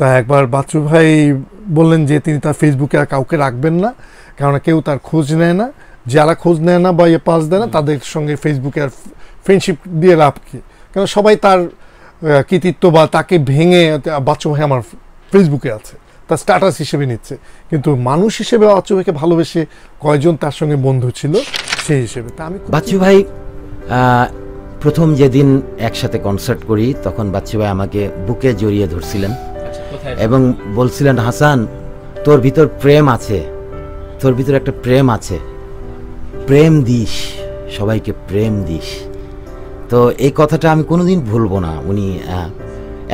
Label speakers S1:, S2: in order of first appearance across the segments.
S1: তা একবার বাচ্চু ভাই বললেন যে তিনি তার ফেসবুকে আর কাউকে রাখবেন না কারণ কেউ তার খোঁজ নেয় না। যারা খোঁজ নেয় না বা ইয়ে পাস দেয় না তাদের সঙ্গে ফেসবুকে আর ফ্রেন্ডশিপ দিয়ে লাভ কি? কারণ সবাই তার কৃতিত্ব বা তাকে ভেঙে বাচ্চু ভাই আমার ফেসবুকে আছে তার স্ট্যাটাস হিসেবে নিচ্ছে। কিন্তু মানুষ হিসেবে বাচ্চু ভাইকে ভালোবেসে কয়জন তার সঙ্গে বন্ধু ছিল সেই হিসেবে। তা আমি
S2: বাচ্চু ভাই প্রথম যেদিন একসাথে কনসার্ট করি তখন বাচ্চু ভাই আমাকে বুকে জড়িয়ে ধরছিলেন। এবং বলছিলেন, হাসান, তোর ভিতর প্রেম আছে। তোর ভিতর একটা প্রেম আছে। প্রেম দিস, সবাইকে প্রেম দিস। তো এই কথাটা আমি কোনোদিন ভুলবো না। উনি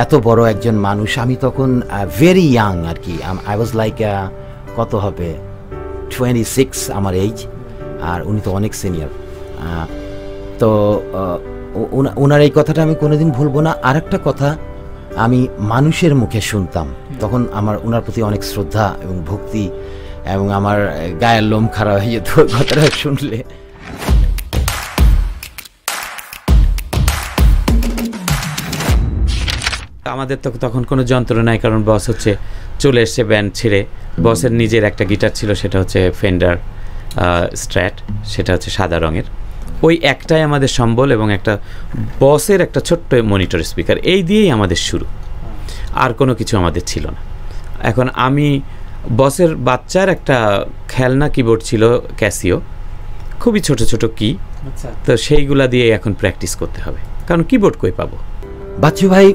S2: এত বড় একজন মানুষ। আমি তখন ভেরি ইয়াং আর কি আই ওয়াজ লাইক কত হবে? টোয়েন্টি সিক্স আমার এইজ আর উনি তো অনেক সিনিয়র তো ওনার এই কথাটা আমি কোনোদিন ভুলবো না। আর একটা কথা আমি মানুষের মুখে শুনতাম। তখন আমার ওনার প্রতি অনেক শ্রদ্ধা এবং ভক্তি এবং আমার গায়ের লোম খারাপ হয়ে যেত কথাটা শুনলে।
S3: আমাদের তো তখন কোনো যন্ত্র নাই, কারণ বস হচ্ছে চলে এসছে ব্যান্ড ছেড়ে। বসের নিজের একটা গিটার ছিল, সেটা হচ্ছে ফেন্ডার স্ট্র্যাট সেটা হচ্ছে সাদা রঙের। ওই একটাই আমাদের সম্বল এবং একটা বসের একটা ছোট্ট মনিটর স্পিকার এই দিয়েই আমাদের শুরু। আর কোনো কিছু আমাদের ছিল না। এখন আমি বসের বাচ্চার একটা খেলনা কিবোর্ড ছিল ক্যাসিও খুবই ছোট ছোট কি
S4: আচ্ছা।
S3: তো সেইগুলা দিয়ে এখন প্র্যাকটিস করতে হবে। কারণ কিবোর্ড কই পাবো?
S2: বাচ্চু ভাই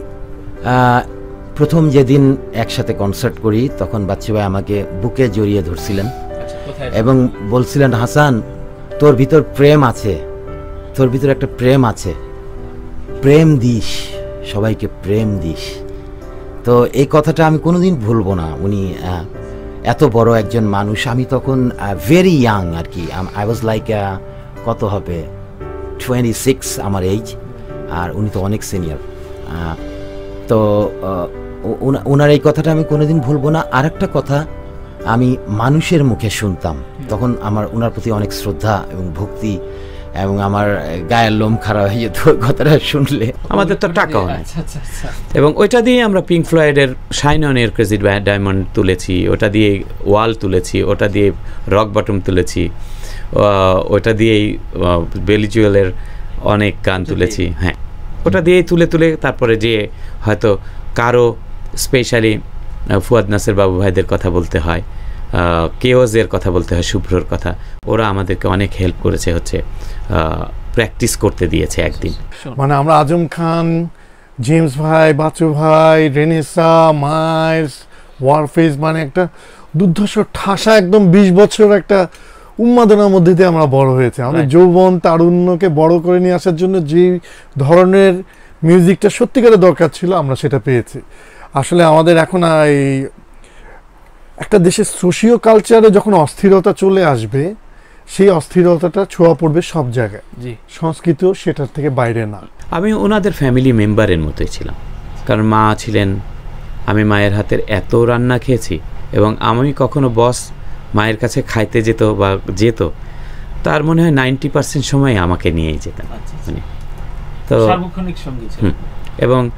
S2: প্রথম যেদিন একসাথে কনসার্ট করি তখন বাচ্চু ভাই আমাকে বুকে জড়িয়ে ধরছিলেন।
S4: আচ্ছা
S2: এবং বলছিলেন হাসান তোর ভিতর প্রেম আছে। তোর ভিতর একটা প্রেম আছে। প্রেম দিস, সবাইকে প্রেম দিস। তো এই কথাটা আমি কোনোদিন ভুলবো না। উনি এত বড় একজন মানুষ। আমি তখন ভেরি ইয়াং আর কি আই ওয়াজ লাইক কত হবে? টোয়েন্টি সিক্স আমার এইজ আর উনি তো অনেক সিনিয়র তো ওনার এই কথাটা আমি কোনোদিন ভুলবো না। আর একটা কথা, আমি মানুষের মুখে শুনতাম। তখন আমার ওনার প্রতি অনেক শ্রদ্ধা এবং ভক্তি। এবং আমার গায়ের লোম খারাপ হয়ে যেত কথাটা শুনলে।
S3: আমাদের তো টাকাও নেই
S4: আচ্ছা আচ্ছা আচ্ছা।
S3: এবং ওইটা দিয়ে আমরা পিঙ্ক ফ্লয়েডের শাইন অন এর ক্রেজিট ডায়মন্ড তুলেছি ওটা দিয়ে ওয়াল তুলেছি ওটা দিয়ে রক বটম তুলেছি ওটা দিয়েই বেলিজুয়েলের অনেক গান তুলেছি হ্যাঁ। ওটা দিয়েই তুলে তুলে তারপরে যে হয়তো কারও স্পেশালি ফুয়াদ নাসের বাবু ভাইদের কথা বলতে হয় কেওজের কথা বলতে হয় শুভ্রর কথা। ওরা আমাদেরকে অনেক হেল্প করেছে হচ্ছে প্র্যাকটিস করতে দিয়েছে একদিন।
S1: মানে আমরা আজম খান জেমস ভাই বাচু ভাই রেনেসা মাইলস ওয়ারফেজ মানে একটা দুর্ধর্ষ ঠাসা একদম বিশ বছর একটা উন্মাদনার মধ্যে দিয়ে আমরা বড় হয়েছে। আমাদের যৌবন তারুণ্যকে বড় করে নিয়ে আসার জন্য যে ধরনের মিউজিকটা সত্যিকারের দরকার ছিল আমরা সেটা পেয়েছি। আসলে আমাদের এখন এই একটা দেশের সোশিও কালচারে যখন অস্থিরতা চলে আসবে সেই অস্থিরতাটা ছোঁয়া পড়বে সব জায়গায়।
S4: জি।
S1: সংস্কৃতিও সেটার থেকে বাইরে না।
S3: আমি ওনাদের ফ্যামিলি মেম্বারের মতোই ছিলাম। কারণ মা ছিলেন আমি মায়ের হাতের এত রান্না খেয়েছি এবং আমি কখনো বস মায়ের কাছে খাইতে যেত বা যেত তার মনে হয় নাইনটি পার্সেন্ট সময় আমাকে নিয়েই যেতেন।
S4: আচ্ছা আচ্ছা।
S3: তো
S4: সঙ্গী
S3: হুম। এবং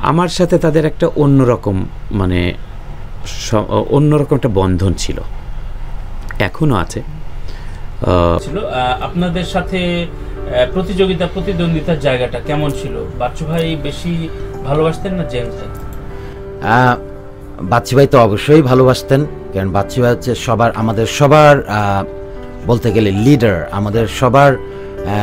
S3: আমার সাথে তাদের একটা অন্যরকম মানে অন্যরকম একটা বন্ধন ছিল। এখনও আছে।
S4: ছিল আপনাদের সাথে প্রতিযোগিতা প্রতিদ্বন্দ্বিতার জায়গাটা কেমন ছিল? বাচ্চু ভাই বেশি ভালোবাসতেন না জেমস ভাই
S2: বাচ্চু ভাই তো অবশ্যই ভালোবাসতেন কারণ বাচ্চু ভাই হচ্ছে সবার আমাদের সবার বলতে গেলে লিডার আমাদের সবার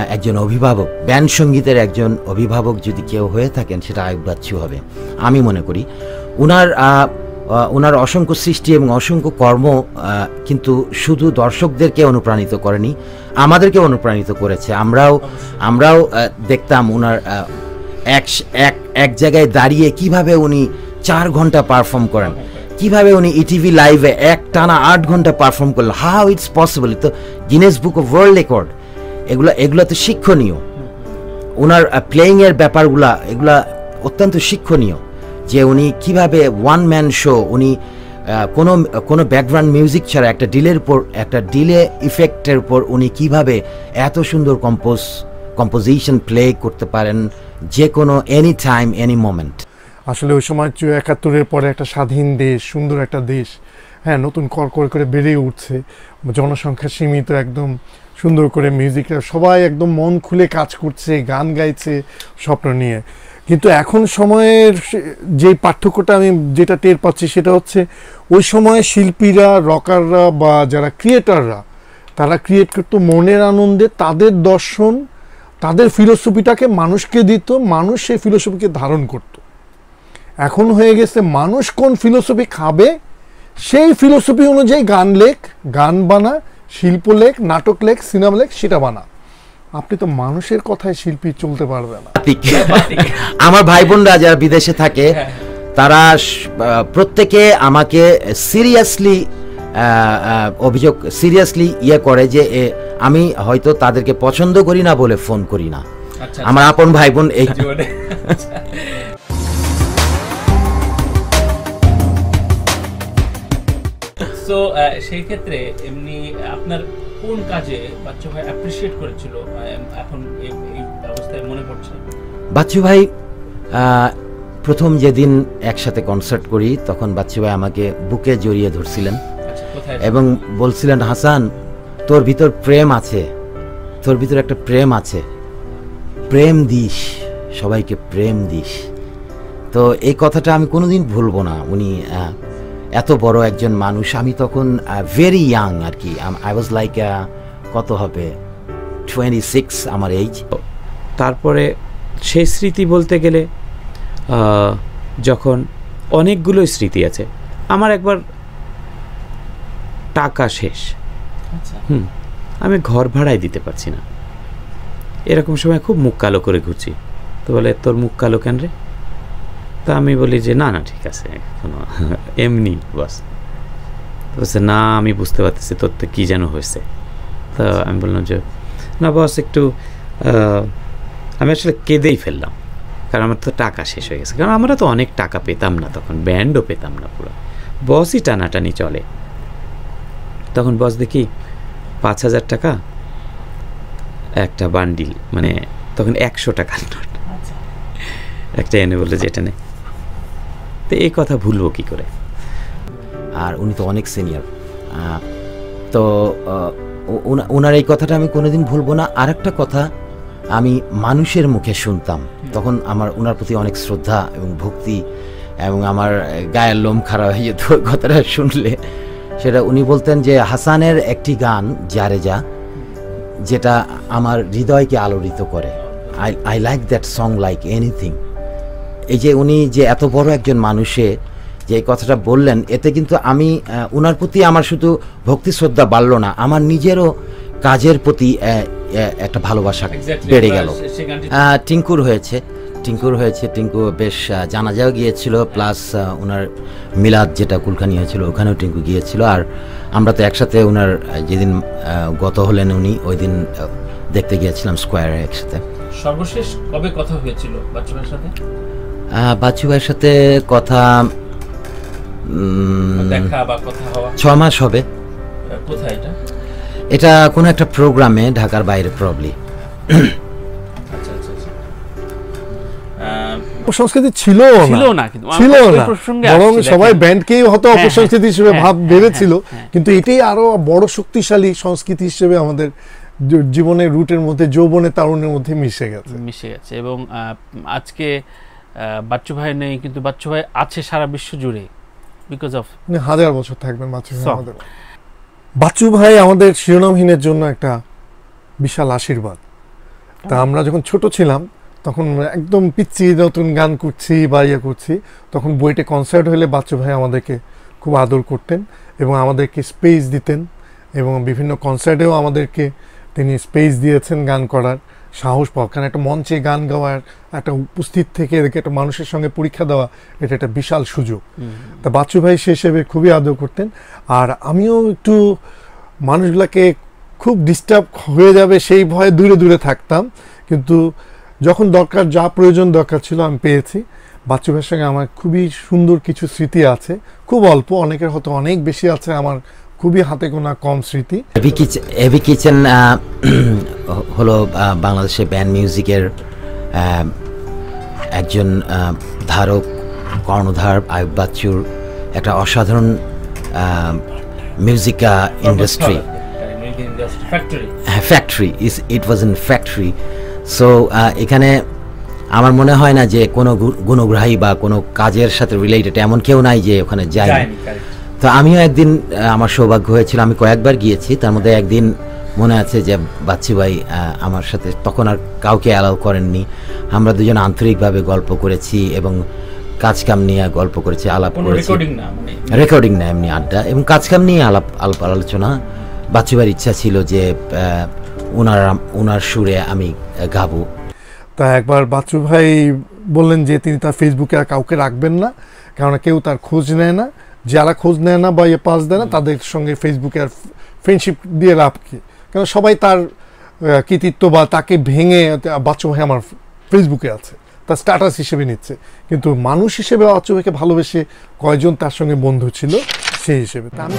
S2: একজন অভিভাবক ব্যান্ড সঙ্গীতের একজন অভিভাবক যদি কেউ হয়ে থাকেন সেটা আয়ুব বাচ্চু হবে আমি মনে করি। আহ, ওনার অসংখ্য সৃষ্টি এবং অসংখ্য কর্ম কিন্তু শুধু দর্শকদেরকে অনুপ্রাণিত করেনি আমাদেরকে অনুপ্রাণিত করেছে। আমরাও আমরাও দেখতাম ওনার এক এক এক জায়গায় দাঁড়িয়ে কীভাবে উনি চার ঘণ্টা পারফর্ম করেন, কীভাবে উনি ইটিভি লাইভে এক টানা আট ঘণ্টা পারফর্ম করলেন হাউ ইটস পসিবল তো Guinness book of world record এগুলো এগুলো তো শিক্ষণীয়। ওনার প্লেয়িং এর ব্যাপারগুলা, এগুলা অত্যন্ত শিক্ষণীয়। যে উনি কীভাবে ওয়ান ম্যান শো উনি কোনো কোনো ব্যাকগ্রাউন্ড মিউজিক ছাড়া একটা ডিলের উপর, একটা ডিলে ইফেক্টের উপর উনি কীভাবে এত সুন্দর কম্পোজ কম্পোজিশন প্লে করতে পারেন যে কোনো এনি টাইম এনি মোমেন্ট
S1: আসলে ওই সময় একাত্তরের পরে একটা স্বাধীন দেশ, সুন্দর একটা দেশ হ্যাঁ নতুন কর করে করে বেড়ে উঠছে, জনসংখ্যা সীমিত একদম, সুন্দর করে মিউজিক সবাই একদম মন খুলে কাজ করছে, গান গাইছে, স্বপ্ন নিয়ে। কিন্তু এখন সময়ের যে পার্থক্যটা আমি যেটা টের পাচ্ছি সেটা হচ্ছে, ওই সময়ে শিল্পীরা, রকাররা বা যারা ক্রিয়েটাররা, তারা ক্রিয়েট করতো মনের আনন্দে তাদের দর্শন, তাদের ফিলোসফিটাকে মানুষকে দিত, মানুষ সেই ফিলোসফিকে ধারণ করত। এখন হয়ে গেছে মানুষ কোন ফিলোসফি খাবে, সেই ফিলোসফি অনুযায়ী গান লেখ, গান বানা, শিল্প লেখ, নাটক লেখ, সিনেমা লেখ, সেটা বানা। আপনি তো মানুষের কথায় শিল্পী চলতে পারবে না।
S2: আমার ভাই বোনরা যারা বিদেশে থাকে তারা প্রত্যেকে আমাকে সিরিয়াসলি অভিযোগ সিরিয়াসলি ইয়ে করে যে আমি হয়তো তাদেরকে পছন্দ করি না বলে ফোন করি না।
S4: আচ্ছা
S2: আমার আপন ভাই বোন এই
S4: জীবনে। সেই ক্ষেত্রে এমনি আপনার কোন কাজে বাচ্চা ভাই অ্যাপ্রিসিয়েট করেছিল এখন এই অবস্থায় মনে পড়ছে।
S2: বাচ্চু ভাই প্রথম যেদিন একসাথে কনসার্ট করি তখন বাচ্চু ভাই আমাকে বুকে জড়িয়ে ধরছিলেন।
S4: আচ্ছা
S2: এবং বলছিলেন হাসান তোর ভিতর প্রেম আছে। তোর ভিতর একটা প্রেম আছে। প্রেম দিস সবাইকে প্রেম দিস। তো এই কথাটা আমি কোনোদিন ভুলবো না। উনি এত বড় একজন মানুষ আমি তখন ভেরি ইয়াং আর কি আই ওয়াজ লাইক কত হবে? টোয়েন্টি সিক্স আমার এইজ
S3: তারপরে সেই স্মৃতি বলতে গেলে যখন অনেকগুলো স্মৃতি আছে আমার একবার টাকা শেষ।
S4: আচ্ছা।
S3: হুম আমি ঘর ভাড়ায় দিতে পারছি না। এরকম সময় খুব মুখ কালো করে ঘুরছি। তো বলে তোর মুখ কালো কেন রে? তা আমি বলি যে না না ঠিক আছে কোনো এমনি বাস। তো বলছে না আমি বুঝতে পারতেছি তোর তো কী যেন হয়েছে। তা আমি বললাম যে না বস একটু আমি আসলে কেঁদেই ফেললাম। কারণ আমার তো টাকা শেষ হয়ে গেছে। কারণ আমরা তো অনেক টাকা পেতাম না তখন ব্যান্ডও পেতাম না পুরো। বসই টানাটানি চলে। তখন বস দেখি পাঁচ হাজার টাকা একটা বান্ডিল মানে তখন একশো টাকার নোট।
S4: আচ্ছা।
S3: একটা এনে বলল যে এটা নে। তো এই কথা ভুলবো কি করে?
S2: আর উনি তো অনেক সিনিয়র তো ওনার এই কথাটা আমি কোনোদিন ভুলবো না। আর একটা কথা, আমি মানুষের মুখে শুনতাম। তখন আমার, ওনার প্রতি অনেক শ্রদ্ধা এবং ভক্তি এবং আমার গায়ের লোম খারাপ হয়ে যেত কথাটা শুনলে, সেটা উনি বলতেন যে, হাসানের একটি গান যারে যা যেটা আমার হৃদয়কে আলোড়িত করে। I I like that song like anything. এই যে উনি যে এত বড় একজন মানুষে যে এই কথাটা বললেন এতে কিন্তু আমি ওনার প্রতি আমার শুধু ভক্তি শ্রদ্ধা বাড়লো না আমার নিজেরও কাজের প্রতি একটা ভালোবাসা বেড়ে গেল। টিঙ্কুর হয়েছে টিঙ্কুর হয়েছে টিঙ্কু বেশ আহ, জানাজাও গিয়েছিল প্লাস ওনার মিলাদ যেটা কুলখানি হয়েছিল ওখানেও টিঙ্কু গিয়েছিল আর আমরা তো একসাথে ওনার যেদিন গত হলেন উনি ওই দিন দেখতে গিয়েছিলাম স্কোয়ারে একসাথে।
S4: সর্বশেষ কবে কথা হয়েছিল বাচ্চা ভাইয়ের সাথে?
S2: বাচ্চু ভাইয়ের সাথে কথা
S4: দেখা বা কথা হওয়া।
S2: ছ মাস হবে।
S4: কোথায় এটা?
S2: এটা কোনো একটা প্রোগ্রামে ঢাকার বাইরে প্রবলি
S4: আচ্ছা আচ্ছা আচ্ছা।
S1: অপসংস্কৃতি ছিল
S4: ছিল না
S1: ছিল না। বরং সবাই। ব্যান্ডকেই হয়তো
S4: হ্যাঁ,
S1: অপসংস্কৃতি হিসেবে
S4: হ্যাঁ,
S1: ভাব
S4: হ্যাঁ,
S1: ভেবেছিল
S4: হ্যাঁ।
S1: কিন্তু এটাই আরও বড় শক্তিশালী সংস্কৃতি হিসেবে আমাদের জীবনের রুটের মধ্যে যৌবনে তারুণের মধ্যে মিশে গেছে।
S4: মিশে গেছে এবং আজকে বাচ্চু ভাই নেই কিন্তু বাচ্চু ভাই আছে সারা বিশ্ব জুড়ে বিকজ অফ
S1: হাজার বছর থাকবেন বাচ্চু ভাই আমাদের। বাচ্চু ভাই আমাদের শিরোনামহীনের জন্য একটা বিশাল আশীর্বাদ। তা আমরা যখন ছোট ছিলাম তখন একদম পিচ্ছি নতুন গান করছি বা ইয়ে করছি তখন বইটে কনসার্ট হলে বাচ্চু ভাই আমাদেরকে খুব আদর করতেন এবং আমাদেরকে স্পেস দিতেন এবং বিভিন্ন কনসার্টেও আমাদেরকে তিনি স্পেস দিয়েছেন গান করার। সাহস পাওয়া কারণ একটা মঞ্চে গান গাওয়ার একটা উপস্থিত থেকে এদেরকে একটা মানুষের সঙ্গে পরীক্ষা দেওয়া এটা একটা বিশাল সুযোগ। তা বাচ্চু ভাই সে হিসেবে খুবই আদর করতেন। আর আমিও একটু মানুষগুলাকে খুব ডিস্টার্ব হয়ে যাবে সেই ভয়ে দূরে দূরে থাকতাম। কিন্তু যখন দরকার যা প্রয়োজন দরকার ছিল আমি পেয়েছি। বাচ্চু ভাইয়ের সঙ্গে আমার খুবই সুন্দর কিছু স্মৃতি আছে। খুব অল্প অনেকের হয়তো অনেক বেশি আছে আমার খুবই হাতে গোনা কম স্মৃতি।
S2: এভি কিচেন কিচেন হলো আহ, বাংলাদেশের ব্যান্ড মিউজিকের একজন ধারক কর্ণধার আয়ুব বাচ্চুর একটা অসাধারণ মিউজিকা ইন্ডাস্ট্রি
S4: ফ্যাক্টরি
S2: হ্যাঁ factory is it was in factory so এখানে আমার মনে হয় না যে কোনো গুণগ্রাহী বা কোনো কাজের সাথে রিলেটেড এমন কেউ নাই যে ওখানে যায়. তো আমিও একদিন আমার সৌভাগ্য হয়েছিল আমি কয়েকবার গিয়েছি তার মধ্যে একদিন মনে আছে যে বাচ্চি ভাই আমার সাথে তখন আর কাউকে অ্যালাউ করেননি। আমরা দুজন আন্তরিকভাবে গল্প করেছি এবং কাজ কাম নিয়ে গল্প করেছি আলাপ করেছি।
S4: রেকর্ডিং না মানে
S2: এমনি? আড্ডা এবং কাজ কাম নিয়ে আলাপ আলাপ আলোচনা। বাচ্চুবার ইচ্ছা ছিল যে ওনার ওনার সুরে আমি গাবো।
S1: তা একবার বাচ্চু ভাই বললেন যে তিনি তার ফেসবুকে আর কাউকে রাখবেন না কেননা কেউ তার খোঁজ নেয় না। যারা খোঁজ নেয় না বা ইয়ে পাস দেয় না তাদের সঙ্গে ফেসবুকে আর ফ্রেন্ডশিপ দিয়ে লাভ কি? কারণ সবাই তার কৃতিত্ব বা তাকে ভেঙে বাচ্চ ভাই আমার ফেসবুকে আছে তার স্ট্যাটাস হিসেবে নিচ্ছে। কিন্তু মানুষ হিসেবে বাচ্চ ভাইকে ভালোবেসে কয়জন তার সঙ্গে বন্ধু ছিল সেই হিসেবে। তা আমি